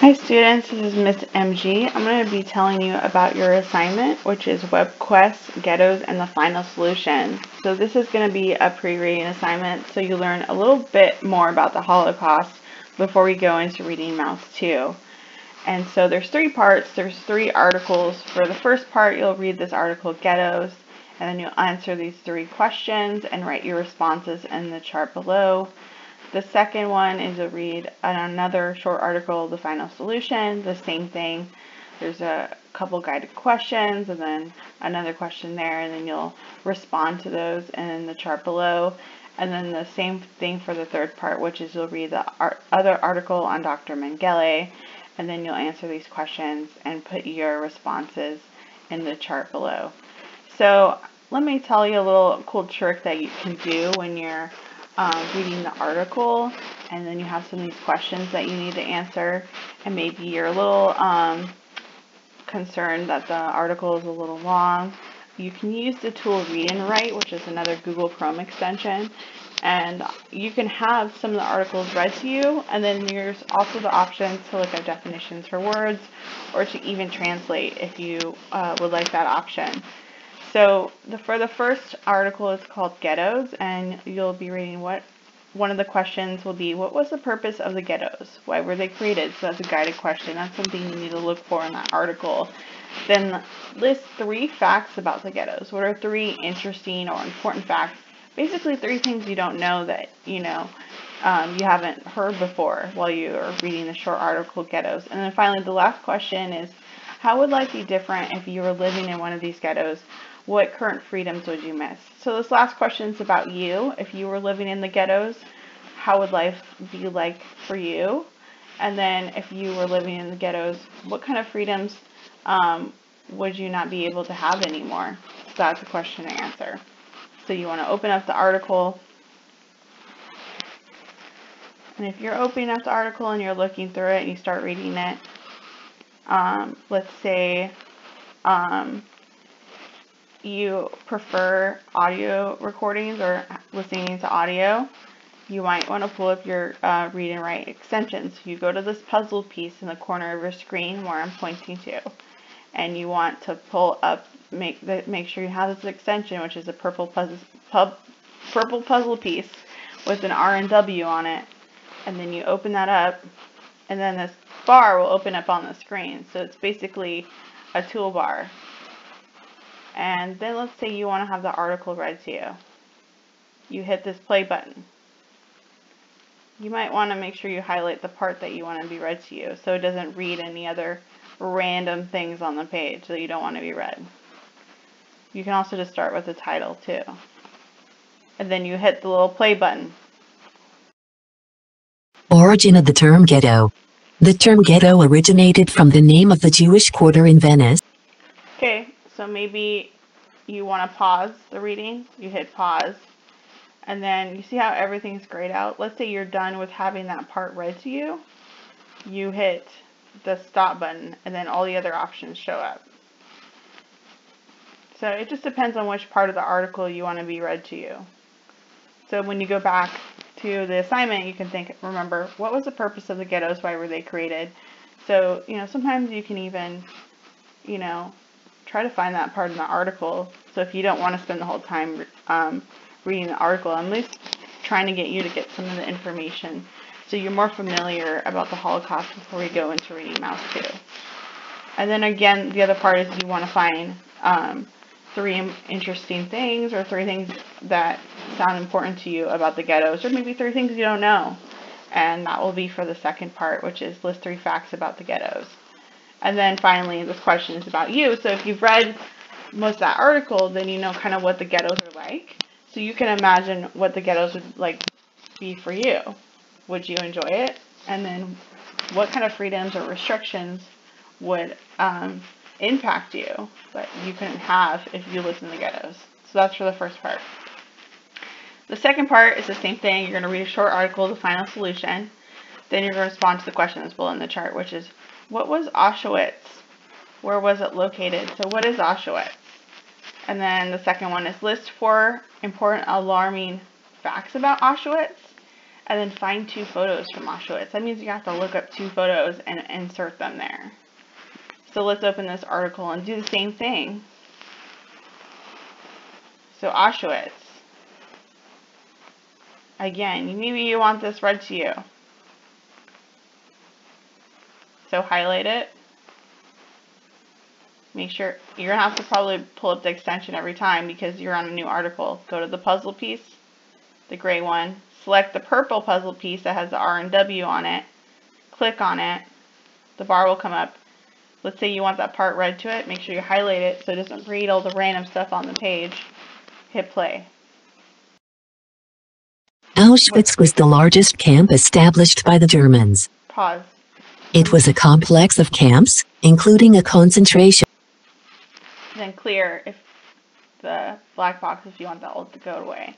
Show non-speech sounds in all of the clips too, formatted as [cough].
Hi students, this is Miss MG. I'm going to be telling you about your assignment, which is WebQuest, Ghettos, and the Final Solution. So this is going to be a pre-reading assignment, so you learn a little bit more about the Holocaust before we go into reading Maus 2. And so there's three parts, there's three articles. For the first part, you'll read this article, Ghettos, and then you'll answer these three questions and write your responses in the chart below. The second one is a read another short article, The Final Solution, the same thing. There's a couple guided questions and then another question there and then you'll respond to those in the chart below. And then the same thing for the third part, which is you'll read the other article on Dr. Mengele and then you'll answer these questions and put your responses in the chart below. So let me tell you a little cool trick that you can do when you're um, reading the article and then you have some of these questions that you need to answer and maybe you're a little um, concerned that the article is a little long. You can use the tool Read and Write, which is another Google Chrome extension, and you can have some of the articles read to you, and then there's also the option to look at definitions for words or to even translate if you uh, would like that option. So the, for the first article, it's called Ghettos, and you'll be reading what one of the questions will be, what was the purpose of the ghettos? Why were they created? So that's a guided question. That's something you need to look for in that article. Then list three facts about the ghettos. What are three interesting or important facts? Basically three things you don't know that, you know, um, you haven't heard before while you are reading the short article Ghettos. And then finally, the last question is, how would life be different if you were living in one of these ghettos? What current freedoms would you miss? So this last question is about you. If you were living in the ghettos, how would life be like for you? And then if you were living in the ghettos, what kind of freedoms um, would you not be able to have anymore? So that's a question to answer. So you want to open up the article. And if you're opening up the article and you're looking through it and you start reading it, um, let's say um, you prefer audio recordings or listening to audio, you might want to pull up your uh, read and write extensions. You go to this puzzle piece in the corner of your screen where I'm pointing to, and you want to pull up, make the, make sure you have this extension, which is a purple puzzle, pub, purple puzzle piece with an R and W on it, and then you open that up, and then this bar will open up on the screen. So it's basically a toolbar and then let's say you want to have the article read to you. You hit this play button. You might want to make sure you highlight the part that you want to be read to you so it doesn't read any other random things on the page that you don't want to be read. You can also just start with the title too. And then you hit the little play button. Origin of the term ghetto. The term ghetto originated from the name of the Jewish quarter in Venice. So maybe you want to pause the reading, you hit pause, and then you see how everything's grayed out. Let's say you're done with having that part read to you, you hit the stop button, and then all the other options show up. So it just depends on which part of the article you want to be read to you. So when you go back to the assignment, you can think, remember, what was the purpose of the ghettos? Why were they created? So, you know, sometimes you can even, you know, try to find that part in the article. So if you don't want to spend the whole time um, reading the article, I'm at least trying to get you to get some of the information so you're more familiar about the Holocaust before we go into reading Maus 2. And then again, the other part is you want to find um, three interesting things or three things that sound important to you about the ghettos or maybe three things you don't know. And that will be for the second part, which is list three facts about the ghettos. And then finally, this question is about you. So if you've read most of that article, then you know kind of what the ghettos are like. So you can imagine what the ghettos would like be for you. Would you enjoy it? And then what kind of freedoms or restrictions would um, impact you that you couldn't have if you lived in the ghettos? So that's for the first part. The second part is the same thing. You're going to read a short article, the final solution. Then you're going to respond to the question that's below in the chart, which is what was Auschwitz? Where was it located? So what is Auschwitz? And then the second one is list four important alarming facts about Auschwitz. and then find two photos from Auschwitz. That means you have to look up two photos and insert them there. So let's open this article and do the same thing. So Auschwitz. Again, maybe you want this read to you. So highlight it. Make sure, you're going to have to probably pull up the extension every time because you're on a new article. Go to the puzzle piece, the gray one. Select the purple puzzle piece that has the R and W on it. Click on it. The bar will come up. Let's say you want that part read to it. Make sure you highlight it so it doesn't read all the random stuff on the page. Hit play. Auschwitz was the largest camp established by the Germans. Pause. It was a complex of camps, including a concentration. Then clear if the black box if you want that old to go away.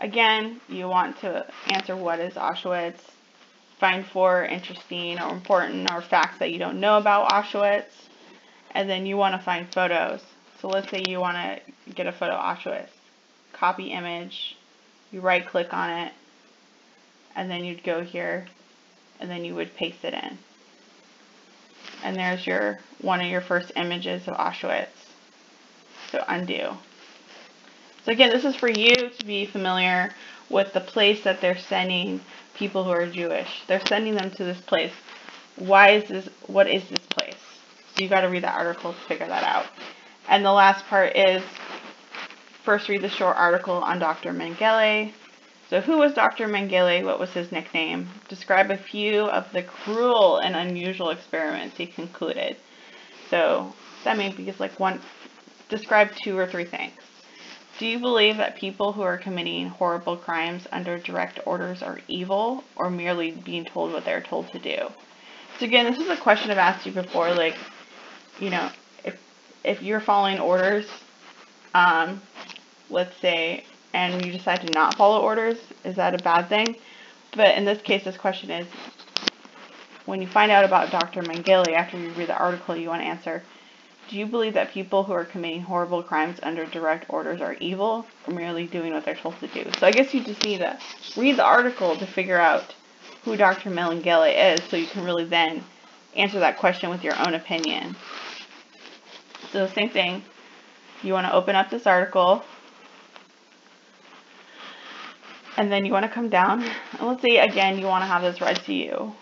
Again, you want to answer what is Auschwitz, find four interesting or important or facts that you don't know about Auschwitz, and then you want to find photos. So let's say you want to get a photo of Auschwitz. Copy image, you right click on it, and then you'd go here, and then you would paste it in. And there's your one of your first images of Auschwitz. So undo. So again, this is for you to be familiar with the place that they're sending people who are Jewish. They're sending them to this place. Why is this, what is this place? So you got to read that article to figure that out. And the last part is first read the short article on Dr. Mengele. So who was Dr. Mengele? What was his nickname? Describe a few of the cruel and unusual experiments he concluded. So that may be like one, describe two or three things. Do you believe that people who are committing horrible crimes under direct orders are evil or merely being told what they're told to do? So again, this is a question I've asked you before, like, you know, if if you're following orders, um, let's say, and you decide to not follow orders, is that a bad thing? But in this case, this question is, when you find out about Dr. Mengele after you read the article, you want to answer, do you believe that people who are committing horrible crimes under direct orders are evil or merely doing what they're told to do? So I guess you just need to read the article to figure out who Dr. Mengele is so you can really then answer that question with your own opinion. So the same thing. You want to open up this article and then you want to come down and let's say again you want to have this read to you.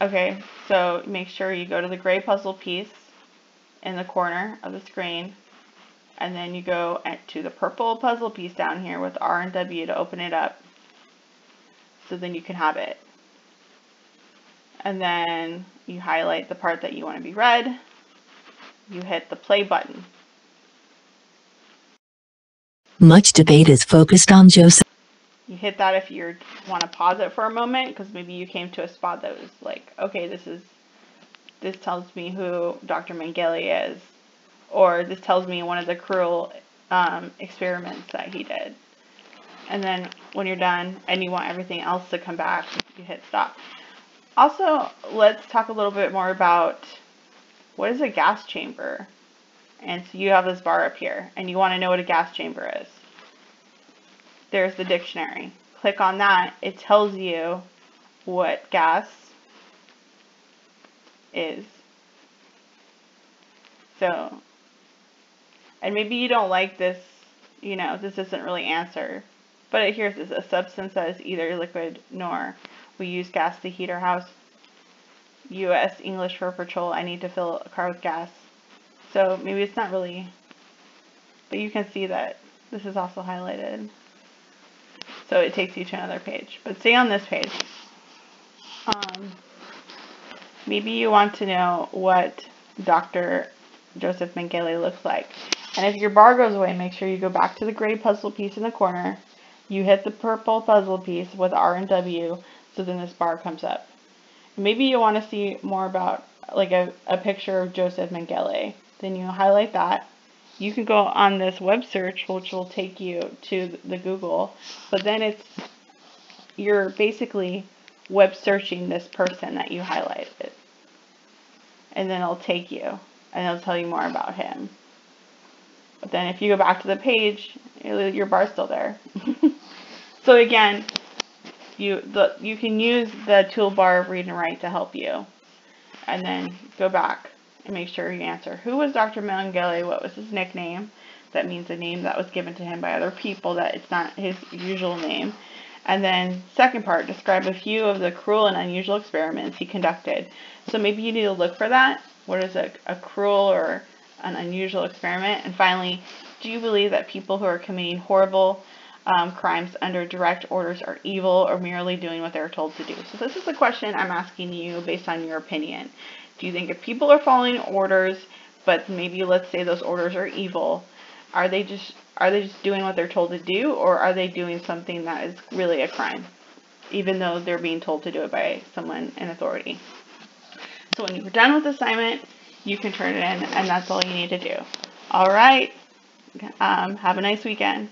Okay, so make sure you go to the gray puzzle piece in the corner of the screen. And then you go to the purple puzzle piece down here with R and W to open it up. So then you can have it. And then you highlight the part that you want to be read. You hit the play button. Much debate is focused on Joseph. You hit that if you want to pause it for a moment because maybe you came to a spot that was like, okay, this is this tells me who Dr. Mengele is, or this tells me one of the cruel um, experiments that he did. And then when you're done and you want everything else to come back, you hit stop. Also, let's talk a little bit more about what is a gas chamber. And so you have this bar up here, and you want to know what a gas chamber is. There's the dictionary. Click on that. It tells you what gas is. So, and maybe you don't like this, you know, this doesn't really answer. But here's this, a substance that is either liquid nor. We use gas to heat our house. U.S. English for patrol. I need to fill a car with gas. So maybe it's not really, but you can see that this is also highlighted. So it takes you to another page. But stay on this page. Um, Maybe you want to know what Dr. Joseph Mengele looks like. And if your bar goes away, make sure you go back to the gray puzzle piece in the corner. You hit the purple puzzle piece with R and W, so then this bar comes up. Maybe you want to see more about like a, a picture of Joseph Mengele. Then you highlight that. You can go on this web search, which will take you to the Google, but then it's, you're basically web searching this person that you highlighted. And then it'll take you and it'll tell you more about him. But then if you go back to the page, your bar's still there. [laughs] so again, you the you can use the toolbar of read and write to help you. And then go back and make sure you answer. Who was Dr. Mengele? What was his nickname? That means a name that was given to him by other people that it's not his usual name. And then second part, describe a few of the cruel and unusual experiments he conducted. So maybe you need to look for that. What is a, a cruel or an unusual experiment? And finally, do you believe that people who are committing horrible um, crimes under direct orders are evil or merely doing what they're told to do? So this is a question I'm asking you based on your opinion. Do you think if people are following orders, but maybe let's say those orders are evil, are they just are they just doing what they're told to do or are they doing something that is really a crime even though they're being told to do it by someone in authority? So when you're done with the assignment you can turn it in and that's all you need to do. All right. Um, have a nice weekend